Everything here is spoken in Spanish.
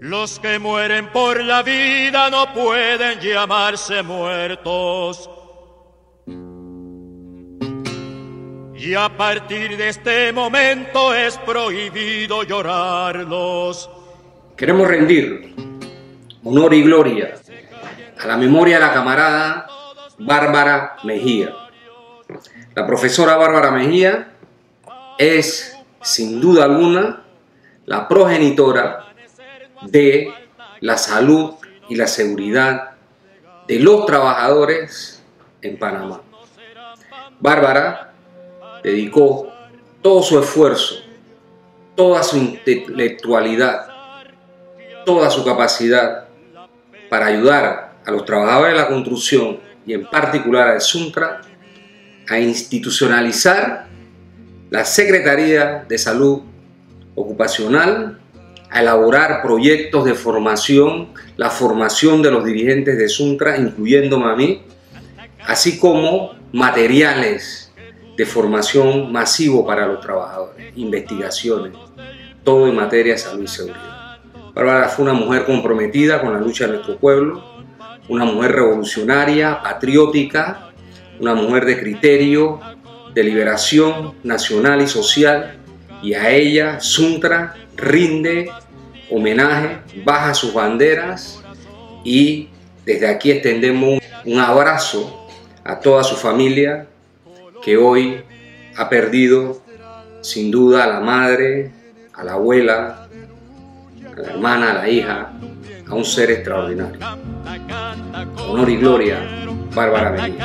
Los que mueren por la vida no pueden llamarse muertos. Y a partir de este momento es prohibido llorarlos. Queremos rendir honor y gloria a la memoria de la camarada Bárbara Mejía. La profesora Bárbara Mejía es, sin duda alguna, la progenitora de la salud y la seguridad de los trabajadores en Panamá. Bárbara dedicó todo su esfuerzo, toda su intelectualidad, toda su capacidad para ayudar a los trabajadores de la construcción y en particular al SUNTRA a institucionalizar la Secretaría de Salud Ocupacional, a elaborar proyectos de formación, la formación de los dirigentes de SUNTRA, incluyéndome a mí, así como materiales de formación masivo para los trabajadores, investigaciones, todo en materia de salud y seguridad. Bárbara fue una mujer comprometida con la lucha de nuestro pueblo, una mujer revolucionaria, patriótica, una mujer de criterio, de liberación nacional y social, y a ella Suntra rinde homenaje, baja sus banderas y desde aquí extendemos un abrazo a toda su familia que hoy ha perdido sin duda a la madre, a la abuela, a la hermana, a la hija, a un ser extraordinario. Honor y gloria, Bárbara Benítez.